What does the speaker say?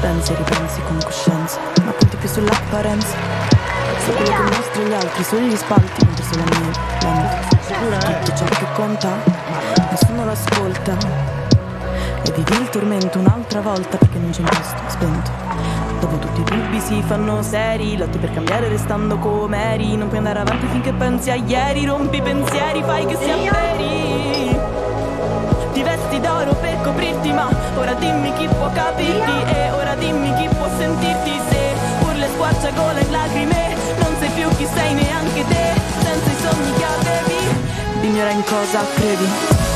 Pensi e ripensi con coscienza, ma conti più sull'apparenza. Su quello che mostri gli altri, sugli spalti, mentre sulla mia lente. Tutto ciò che conta, nessuno l'ascolta. E vivi il tormento un'altra volta perché non c'è un posto spento. Dopo tutti i dubbi si fanno seri, lotti per cambiare restando come eri. Non puoi andare avanti finché pensi a ieri, rompi pensieri, fai che sia veri. Chi può capirti. E ora dimmi chi può sentirti Se urle squarciagola e lacrime Non sai più chi sei neanche te. Senza i sogni che avevi Dimmi ora in cosa credi